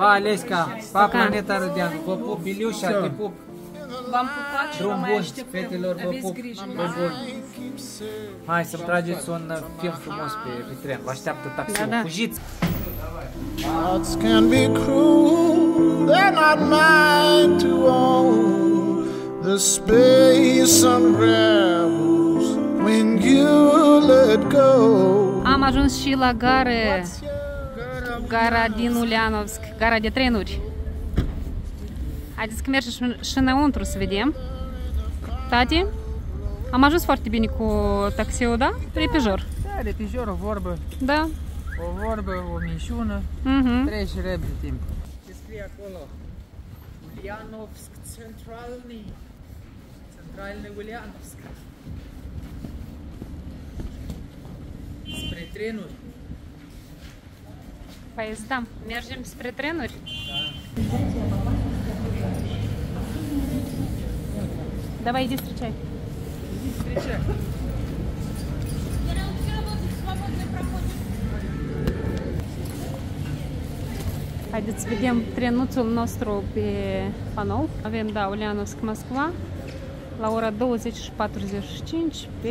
Pa, Aleska, pa, Planeta Râdeanu, vă pup, Biliușa, te pup. V-am pupat și vă Drum mai bun, așteptăm. fetelor, vă Aveți pup. grijă. Drum bun. Hai să-mi trageți un uh, film frumos pe, pe tren. Vă așteaptă taxiul. Da, da. Fugiți! Hearts can be cruel, they're not mine to own. The space unravels when you let go. Am ajuns și la gară, gara din Ulianovsk, gara de trenuri. Haideți că mergem și- și înăuntru să vedem. Tati, am ajuns foarte bine cu taxiul, da? Repejor. Da, repijor, o vorbă, Da. o vorbă, o mișună, Mhm. trece repede timp. Ce scrie acolo? Ulianovsk Centralny. Centralny Ulianovsk. Spre trenuri. Păi da, mergem spre trenuri. Давай, иди встречай. Trece. Haideți să vedem trenuțul nostru pe panou. Avem, da, Ulianovsk, Moskva, la ora 20 și 45 pe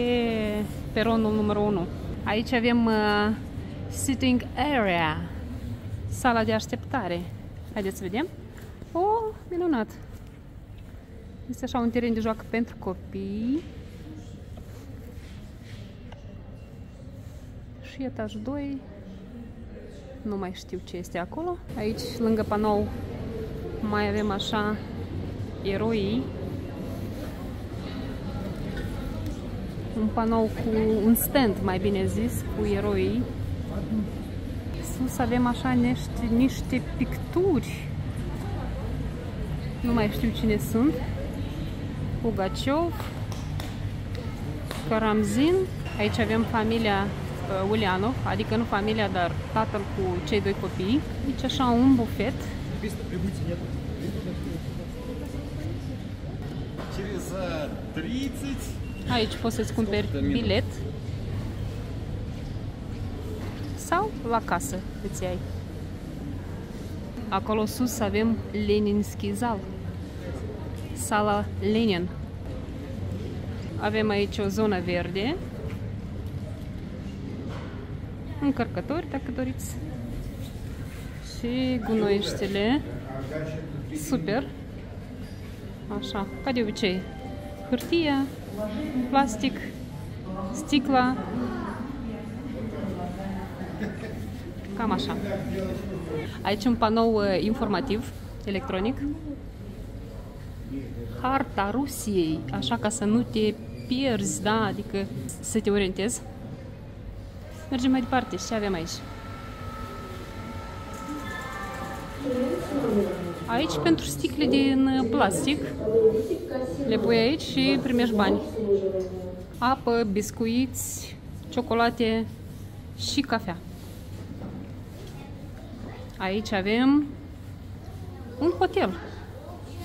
peronul numărul 1. Aici avem uh, sitting area, sala de așteptare. Haideți să vedem. Oh, minunat! Este așa un teren de joacă pentru copii. Și etaj 2, nu mai știu ce este acolo. Aici, lângă panou, mai avem așa eroii. Un panou cu un stand, mai bine zis, cu eroii să avem așa niște, niște picturi. Nu mai știu cine sunt. Pugaciov, Karamzin. Aici avem familia uh, Ulianov, adică nu familia, dar tatăl cu cei doi copii. Aici așa un bufet. Aici poți să-ți cumperi bilet sau la casă îți iai. Acolo sus avem Leninski zal, sala Lenin. Avem aici o zonă verde, încărcători dacă doriți și gunoieștele. Super! Așa, ca de obicei. Hârtia, plastic, sticla. Cam așa. Aici un panou uh, informativ, electronic. Harta Rusiei, așa ca să nu te pierzi, da, adică să te orientezi. Mergem mai departe. Și ce avem aici? Aici pentru sticle din uh, plastic le pui aici și primești bani. Apă, biscuiți, ciocolate și cafea. Aici avem un hotel.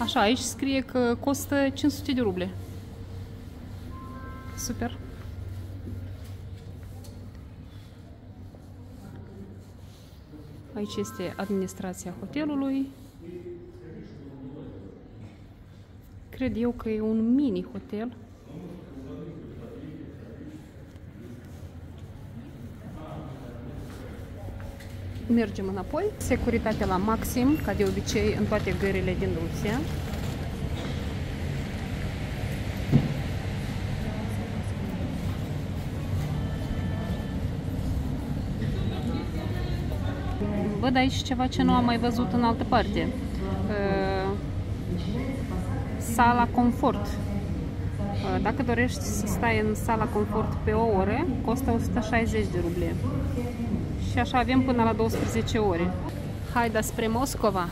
Așa, aici scrie că costă 500 de ruble. Super. Aici este administrația hotelului. Cred eu că e un mini hotel. Mergem înapoi. Securitate la maxim, ca de obicei în toate gările din Rusia. Văd aici ceva ce nu am mai văzut în altă parte. Uh, Sala confort. Uh, Dacă dorești să stai în sala confort pe o oră, costă 160 de ruble. Și așa avem până la 12 ore. Haida spre Moscova.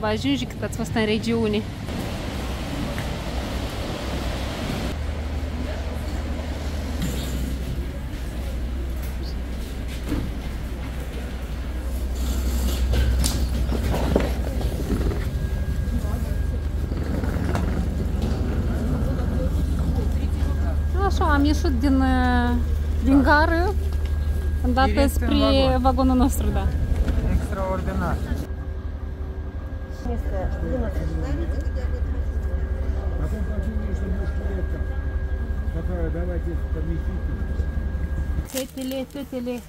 Vă ajunge cât ați fost în regiune. Așa, am ieșit din, din gară, Дата при вагон. вагону Ностру, да. Экстраординар. Место 12. Потом хочу, что мушкулетка. Такая, давайте подместите. Фетели, фетели.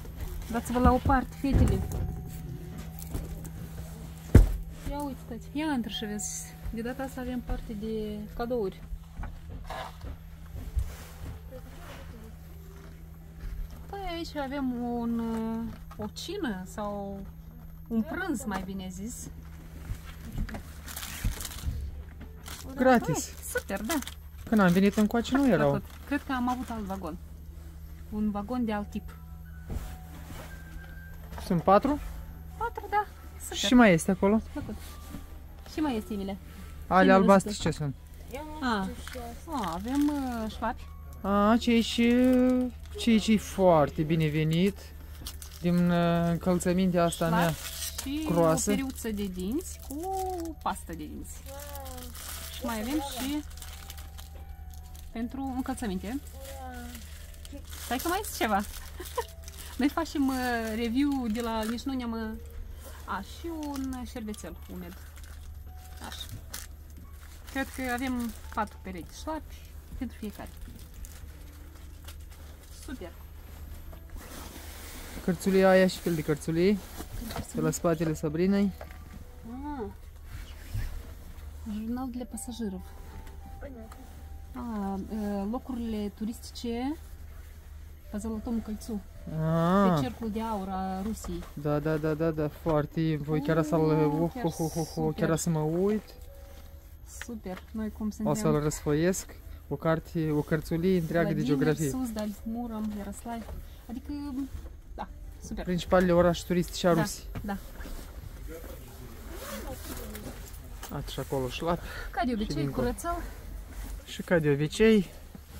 Дацвала упарт, фетели. Я уйти, кстати. Я андершевец. Где-то совсем партии, где кадоурь. Aici avem un, uh, o cină sau un prânz, mai bine zis. Gratis. Super, da. Când am venit încoace nu erau. Plăcut. Cred că am avut alt vagon. Un vagon de alt tip. Sunt patru? Patru, da. Super. Și mai este acolo. Plăcut. Și mai este, Emile. Ale Cine albastre răspunde? ce sunt? A, a avem uh, șlapi. A, cei și cei ce foarte binevenit din uh, încălțămintea asta mea. și croasă. o periuță de dinți cu pastă de dinți. Și mai avem și pentru încălțăminte. Stai că mai este ceva. Noi facem uh, review de la nici nu ne-am... uh, A, și un șervețel umed. Așa. Cred că avem patru perechi șlapi pentru fiecare. Super. Cărțulia aia și fel de cărțulii. De la spatele Sabrinei. А, журнал для пассажиров. А, э, locurile turistice pe Zălătomul Călțu. Ah, Pe cercul de aur a Rusiei. da, da, da, da, da, foarte. Voi chiar să-l, Mm, uh, chiar uh, uh, uh, uh, chiar super. să mă uit. Super. Noi cum O suntem să-l răsfoiesc. O carte, o cărțulie întreagă de Vladimir, geografie. Suzdal, Murom, Iaroslav. Adică, da, super. Principalele orașe turistice a Da. Rusiei. Da. Ați și acolo șlap. Ca de obicei, dincolo. curățel. Și ca de obicei,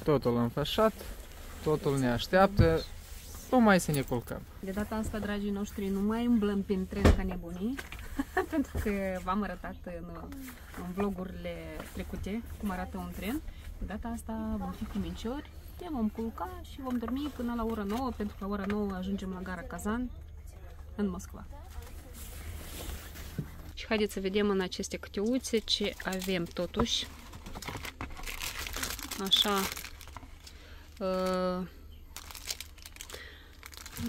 totul înfășat, totul ne așteaptă, numai să ne culcăm. De data asta, dragii noștri, nu mai umblăm prin tren ca nebunii, pentru că v-am arătat în, în vlogurile trecute cum arată un tren. De data asta vom fi cuminciori, ne vom culca și vom dormi până la ora 9, pentru că la ora 9 ajungem la gara Kazan, în Moscova. Și haideți să vedem în aceste cutiuțe ce avem totuși. Așa. Uh,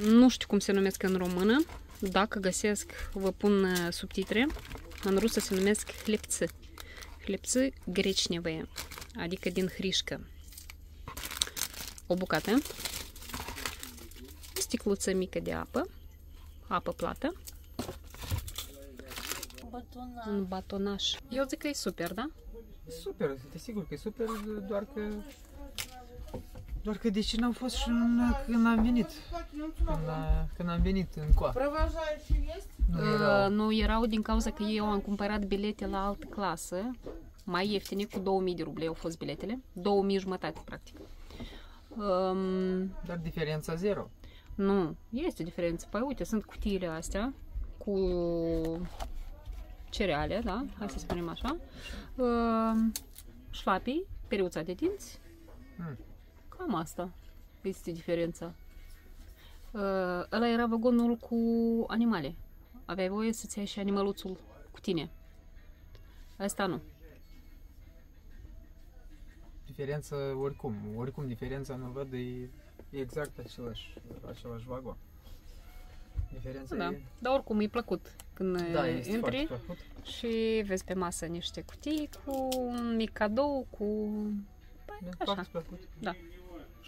nu știu cum se numesc în română. Dacă găsesc, vă pun uh, subtitre. În rusă se numesc hlepцы. Hlepцы гречневые, adică din hrișcă. O bucată. Sticluță mică de apă. Apă plată. Un batonaș. Eu zic că e super, da? Super, desigur că e super, doar că... Doar că de ce n-au fost și în, când am venit? Când, a, când am venit în coa. Nu Uh, erau. nu erau din cauza că eu am cumpărat bilete la altă clasă, mai ieftine, cu 2000 de rublei au fost biletele, 2000 jumătate practic. Um, Dar diferența zero. nu, este diferență. Păi uite, sunt cutiile astea cu cereale, da? Hai să spunem așa. Um, șlapii, periuța de dinți. Mm. Cam asta este diferența. Uh, ăla era vagonul cu animale. Aveai voie să-ți iei și animăluțul cu tine. Asta nu. Diferența oricum, oricum diferența nu văd, e e exact același, același vagon. Diferența Da. e... Dar oricum e plăcut când Da, uh, este foarte intri plăcut. și vezi pe masă niște cutii cu un mic cadou, cu... Păi, Da, așa. foarte plăcut. Da.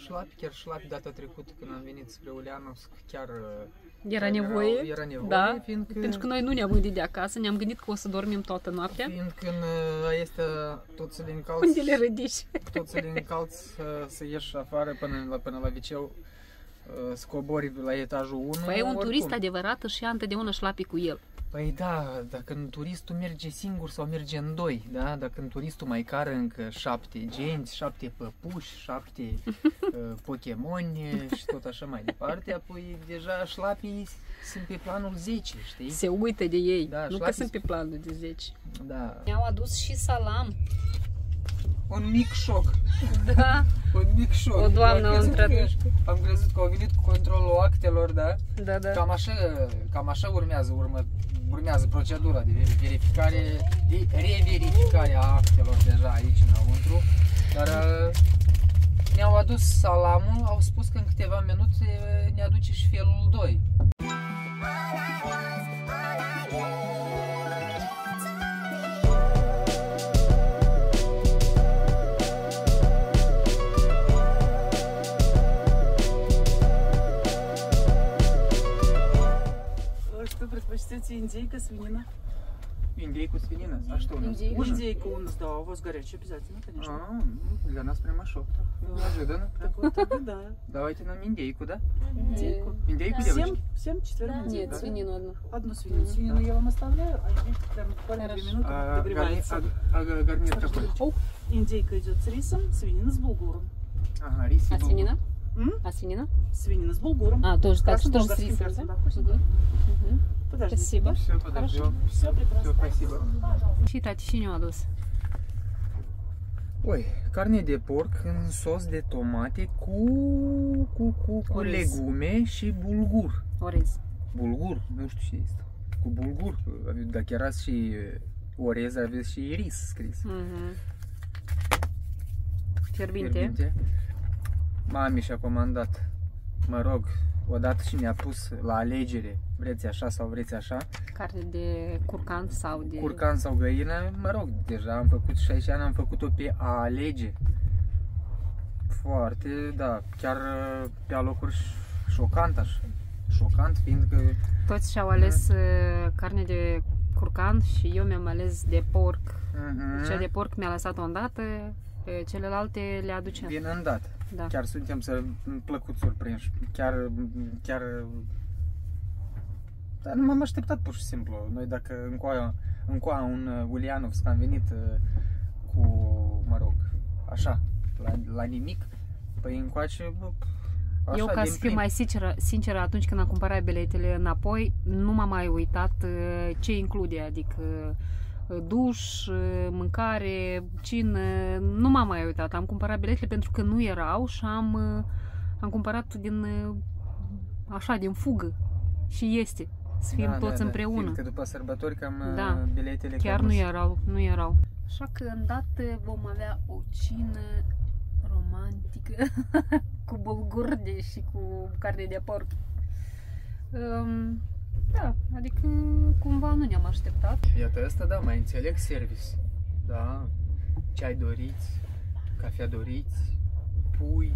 Șlapi, chiar șlapi data trecută când am venit spre Uleanovsk, chiar uh, Era erau- nevoie. Era nevoie, Da, fiindcă, Pentru că noi nu ne-am gândit de acasă, ne-am gândit că o să dormim toată noaptea. fiindcă în uh, este tot să le încalți, Unde le rădici? tot să le încalți uh, să ieși afară până la, până la viceu, uh, scobori la etajul 1. Păi un oricum. turist adevărat își ia întotdeauna șlapii cu el. Păi da, dacă în turistul merge singur sau merge în doi, da? Dacă în turistul mai cară încă șapte genți, șapte păpuși, șapte uh, Pokémoni și tot așa mai departe, apoi deja șlapii sunt pe planul 10, știi? Se uită de ei, Da, nu că șlapii sunt pe planul de 10. Da. Mi-au adus și salam. Un mic șoc. Da, Un mic șoc. O doamnă Am crezut între- că- Am crezut că au venit cu controlul actelor, da? da, da. Cam așa, cam așa urmează, urmă, urmează procedura de veri- verificare, de reverificare a actelor deja aici înăuntru. Dar uh, ne-au adus salamul, au spus că în câteva minute ne aduce și felul 2. Что предпочтете, индейка, свинина? Индейку свинина. А что у нас? Ужин? Индейка у нас, да, у вас горячая обязательно, конечно. А, ну, для нас прямо шок. Неожиданно. Так вот, тогда да. Давайте нам индейку, да? Индейку. Индейку, девочки? всем четверым Нет, индейку. свинину одну. Одну свинину. Свинину я вам оставляю, а индейка прям буквально две минуты догревается. а- гарнир какой? Индейка идет с рисом, свинина с булгуром. Ага, рис и А свинина? М? А свинина? Свинина с булгуром. А, тоже, так, Красным тоже с болгарским рисом, перцем, да? да, вкусно. Мгм. Мгм. Подождите. Спасибо. Все, подождем. Все прекрасно. Все, спасибо. Și tati, și ne-a adus? Oi, carne de porc în sos de tomate cu, cu, cu, cu Orez. legume și bulgur. Orez. Bulgur, nu știu ce este. Cu bulgur. Dacă era și orez, aveți și ris scris. Mhm. Fierbinte. Fierbinte. Mami și-a comandat. Mă rog, odată și ne-a pus la alegere, vreți așa sau vreți așa, Carne de curcan sau de... curcan sau găină, mă rog, deja am făcut și aici am făcut-o pe a alege. Foarte, da, chiar uh, pe alocuri ș- șocant așa. Șocant, fiindcă Toți și-au ales uh, carne de curcan și eu mi-am ales de porc. uh-huh, Cea de porc mi-a lăsat o dată, pe celelalte le aducem. vin îndată. Da. Chiar suntem să plăcut surprinși. Chiar, chiar... Dar nu m-am așteptat pur și simplu. Noi dacă încoa, încoa un uh, Ulianovsk am venit uh, cu, mă rog, așa, la, la nimic, păi încoace, bă, așa, eu, ca din să fiu plin. mai sinceră, sinceră, atunci când am cumpărat biletele înapoi, nu m-am mai uitat uh, ce include, adică uh, duș, uh, mâncare, cină, nu m-am mai uitat. Am cumpărat biletele pentru că nu erau și am, uh, am cumpărat din, uh, așa, din fugă. Și este, să fim toți împreună. Fiindcă după sărbători cam Da. uh, biletele Chiar cam nu sunt- erau, nu erau. Așa că îndată vom avea o cină romantică cu bulgurde și cu carne de porc. Um, da, adică cumva nu ne-am așteptat. Iată asta, da, mai înțeleg service. Da, ceai doriți, cafea doriți, pui,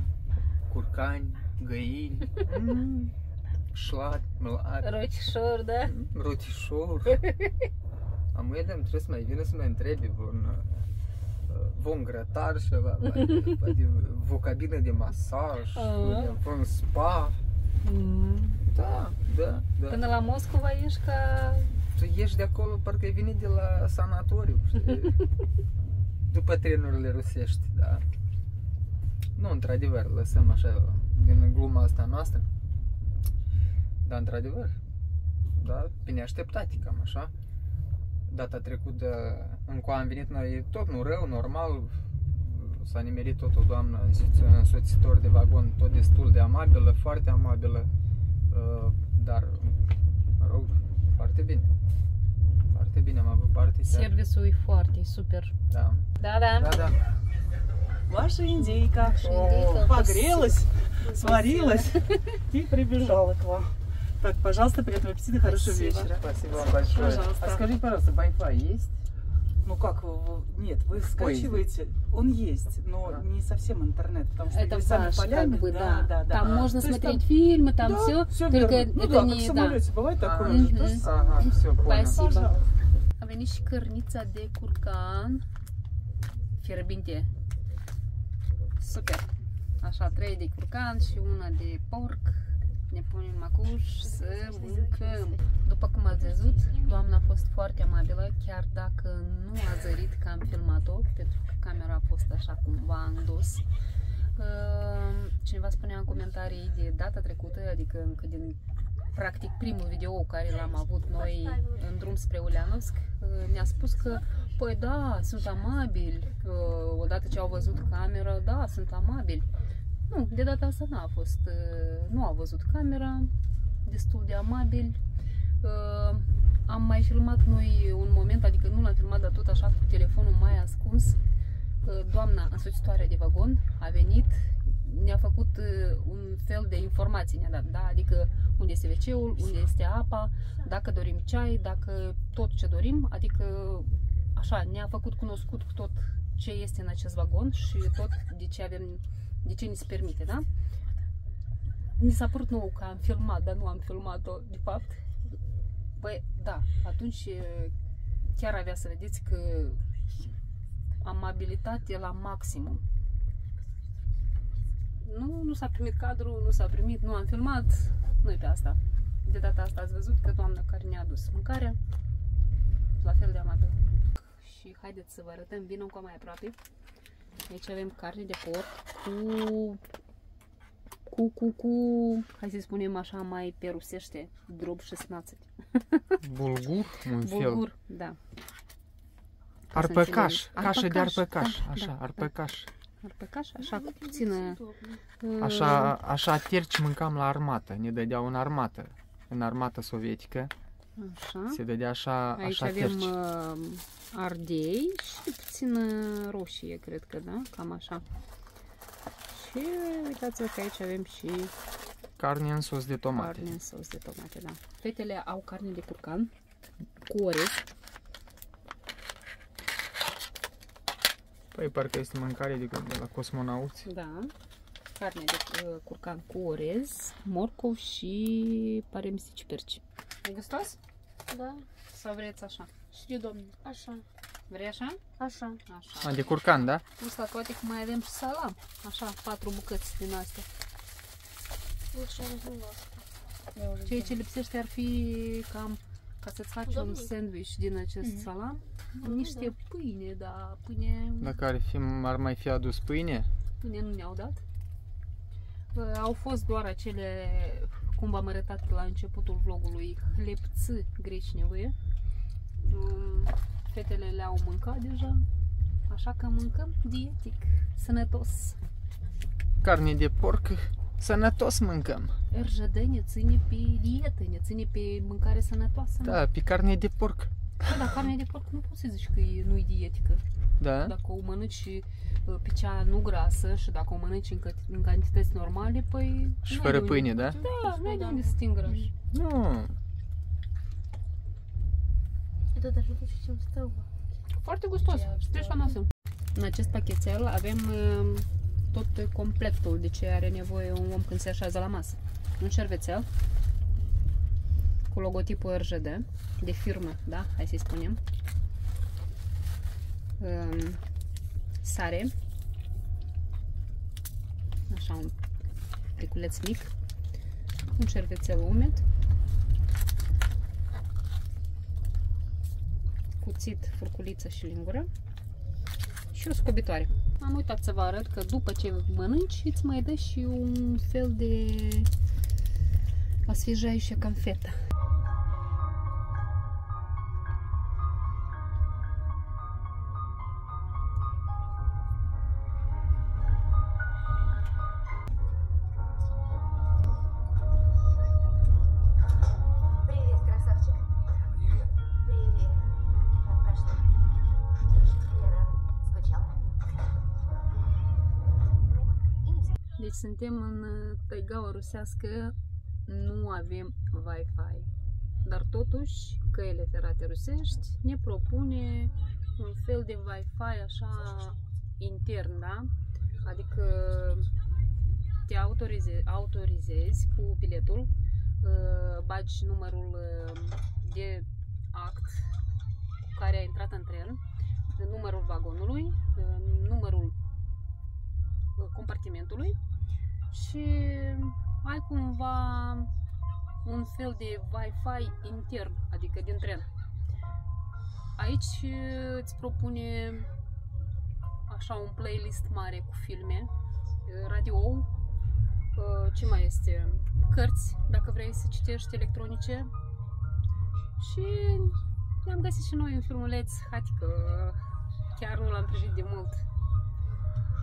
curcani, găini, mm, șlat, mlat, Rotișor, da? rotișor. Am uitat, trebuie să mai vină să mă întrebi un uh, vom grătar și la, poate, poate o cabină de masaj, Ah. un spa. Mm. Da, da, da. Până la Moscova ești ca... tu ieși de acolo, parcă ai venit de la sanatoriu, știi? După trenurile rusești, da. Nu, într-adevăr, lăsăm așa, din gluma asta noastră. Dar, într-adevăr, da, pe neașteptate, cam așa. Data trecută, încă am venit noi, tot nu rău, normal, s-a nimerit tot o doamnă însoț- însoțitor de vagon, tot destul de amabilă, foarte amabilă, uh, dar, mă rog, foarte bine. Foarte bine, am avut parte. Serviciul e foarte super. Da. Da, da. Da, da. Ваша индейка. индейка. Погрелась, сварилась и прибежала к вам. Так, пожалуйста, приятного аппетита, хорошего вечера. Спасибо вам большое. Пожалуйста. А скажи, пожалуйста, Wi-Fi есть? Ну как, нет, вы скачиваете, он есть, но А. не совсем интернет, потому что Это ваш, полями, как бы, да. да, да. Там А, можно то смотреть там- фильмы, там да, все, всё только верно. ну это да, не... как в самолете, бывает такое Ага. же, то же самое. Ага, все, понял. Спасибо. A venit și cărnița de curcan fierbinte. Super. Așa, trei de curcan și una de porc. Ne punem macuș să mâncăm. După cum ați văzut, doamna a fost foarte amabilă, chiar dacă nu a zărit că am filmat-o, pentru că camera a fost așa cumva în dos. Uh, Cineva spunea în comentarii de data trecută, adică încă din practic primul video care l-am avut noi în drum spre Ulianovsk, uh, ne-a spus că Păi da, sunt amabili. Uh, Odată ce au văzut camera, da, sunt amabili. Nu, de data asta n-a fost, uh, nu au văzut camera, destul de amabili. Uh, Am mai filmat noi un moment, adică nu l-am filmat, dar tot așa cu telefonul mai ascuns. Uh, Doamna însoțitoare de vagon a venit, ne-a făcut uh, un fel de informații, ne-a dat, da, adică unde este WC-ul, unde este apa, dacă dorim ceai, dacă tot ce dorim, adică așa, ne-a făcut cunoscut tot ce este în acest vagon și tot de ce avem, de ce ni se permite, da? Mi s-a părut nou că am filmat, dar nu am filmat-o, de fapt. Păi, da, atunci e, chiar avea să vedeți că amabilitate la maximum. Nu, nu s-a primit cadru, nu s-a primit, nu am filmat, nu pe asta. De data asta ați văzut că doamna care ne-a adus mâncarea, la fel de amabil. Și haideți să vă arătăm, vină cu mai aproape. Aici avem carne de porc cu cu, cu, cu, hai să spunem așa mai pe rusește, drob 16. Bulgur, un fel. Bulgur, da. Arpăcaș, Să cașă de înțelegem. arpăcaș, Da, așa, da, arpăcaș. Arpăcaș, așa, cu puțină... uh, Așa, așa terci mâncam la armată, ne dădeau în armată. În armată sovietică Așa. se dădea așa, Aici așa avem terci. uh, ardei și puțină roșie, cred că, da? Cam așa. Și uitați-vă că aici avem și Carne în sos de tomate. carne în sos de tomate, da. Fetele au carne de curcan cu orez. Păi parcă este mâncare de, de la cosmonauți. Da. Carne de uh, curcan cu orez, morcov și pare mi se ciperci. E Gustos? Da. Sau vreți așa? Și de domnul. Așa. Vrei așa? Așa. Așa. A, de curcan, da? Cu slacotic mai avem și salam. Așa, patru bucăți din astea. Deci, Ceea ce lipsește ar fi cam ca să-ți faci Domnul. un sandwich din acest mm -hmm. salam, niște da. pâine, da, pâine... Dacă ar, fi, ar mai fi adus pâine? Pâine nu ne-au dat. Au fost doar acele cum v-am arătat la începutul vlogului, hlepți greșnevые. Um, Fetele le-au mâncat deja, așa că mâncăm dietic, sănătos. carne de porc, sănătos mâncăm. RJD ne ține pe dietă, ne ține pe mâncare sănătoasă. Da, pe carne de porc. Da, dar carnea de porc nu poți să zici că e, nu-i dietică. Da? Dacă o mănânci uh, Uh, pe cea nu grasă și dacă o mănânci în, cât, în cantități normale, păi... Și fără pâine, da? Da, nu ai de unde să te. Nu. E tot așa știu ce. Foarte gustos. Treci la masă. În acest pachetel avem uh, tot completul de ce are nevoie un om când se așează la masă. Un șervețel cu logotipul RJD, de firmă, da? Hai să-i spunem. Um, sare, așa un pliculeț mic, un cervețel umed, cuțit, furculiță și lingură și o scobitoare. Am uitat să vă arăt că după ce mănânci îți mai dă și un fel de asfijai și canfeta. Suntem în uh, taigaua rusească, nu avem Wi-Fi. Dar totuși, căile ferate rusești ne propune un fel de Wi-Fi așa intern, da? Adică te autorize, autorizezi cu biletul, uh, bagi numărul uh, de act cu care ai intrat în tren, numărul vagonului, uh, numărul uh, compartimentului și ai cumva un fel de Wi-Fi intern, adică din tren. Aici uh, îți propune așa un playlist mare cu filme, uh, radio, uh, ce mai este, cărți, dacă vrei să citești electronice și Ne-am găsit și noi un filmuleț, adică chiar nu l-am privit de mult.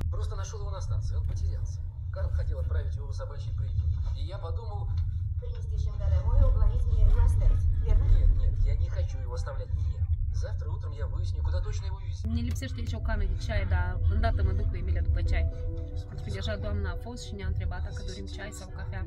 Просто нашел его на станции, он потерялся. Карл хотел отправить его в собачий приют. И я подумал... Принести щенка домой и уговорить Миру оставить, верно? Нет, нет, я не хочу его оставлять мне. Завтра утром я выясню, куда точно его везти. Ne lipsește aici o de ceai, dar îndată mă duc cu Emilia după ceai. Pentru că deja doamna a fost și ne-a întrebat dacă dorim ceai sau cafea.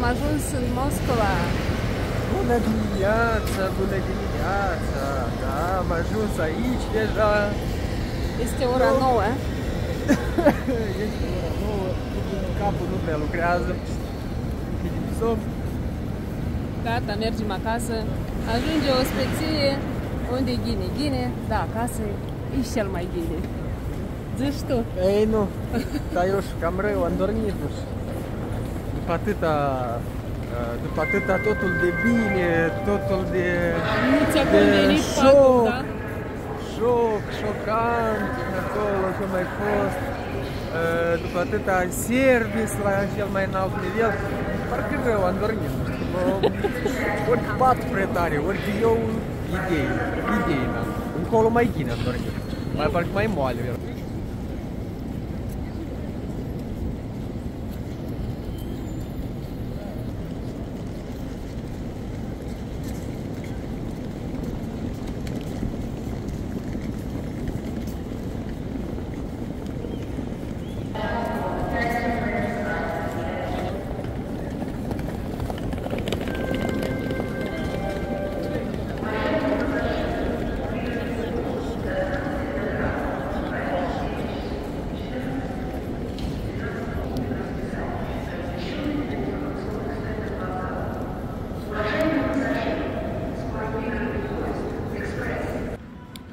Am ajuns în Moscova. Bună dimineața, bună dimineața! Da, am ajuns aici deja. Este ora 9. Este ora nouă, capul nu prea lucrează. Închidem soft. Gata, mergem acasă. Ajunge o speție unde e ghine. Ghine, da, acasă e cel mai ghine. Zici tu? Ei, nu. Dar eu și cam rău, am dormit. Nu știu. După atâta, uh, după atâta totul de bine, totul de, Nu ți-a de convenit șoc, faptul, da? șoc, șocant, acolo cum ai fost. Uh, După atâta service la cel mai înalt nivel, parcă rău, am dormit. nu știu, mă- Ori pat prea tare, ori eu idei, idei, da. Încolo mai bine am dormit. Mai parcă mai moale era.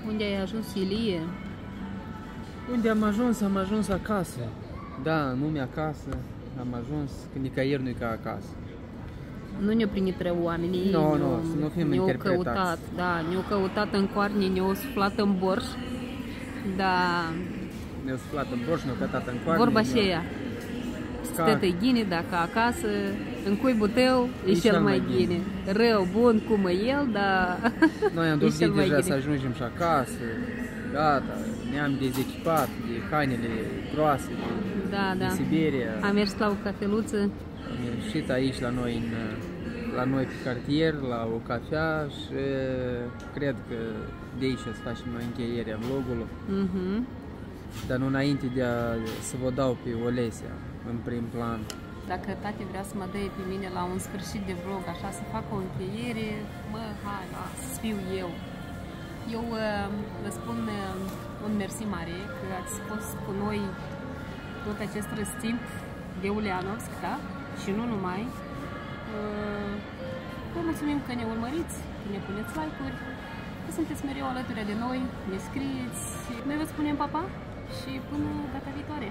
Unde ai ajuns, Ilie? Unde am ajuns? Am ajuns acasă. Da, nume acasă. Am ajuns, că nicăieri nu-i ca acasă. Nu ne-au primit prea oamenii. Nu, ne-au- nu, să nu fim ne-au interpretați. căutat, da, ne-au căutat în coarne, ne-au suflat în borș. Da, Ne-au suflat în borș, ne-au cătat în coarne. vorba ne-au- și ea. Ca- Stătă ghine, dacă acasă, în cuibul tău, e, cel mai ghine. Rău, bun, cum e el, dar Noi am e cel dovedit mai deja ghine. să ajungem și acasă. Gata, ne-am dezechipat de hainele groase de, Da, de da. Siberia. Am mers la o cafeluță, Am ieșit aici la noi, în, la noi pe cartier, la o cafea și cred că de aici să facem noi încheierea vlogului. mhm, Dar nu înainte de a, să vă dau pe Olesia în prim plan. Dacă tati vrea să mă dea pe mine la un sfârșit de vlog, așa, să fac o încheiere, mă, hai, las, să fiu eu. Eu uh, vă spun uh, un mersi mare că ați fost cu noi tot acest răstimp de Uleanovsk, da? Și nu numai. Uh, Vă mulțumim că ne urmăriți, că ne puneți like-uri, că sunteți mereu alături de noi, ne scrieți. Noi vă spunem papa și până data viitoare!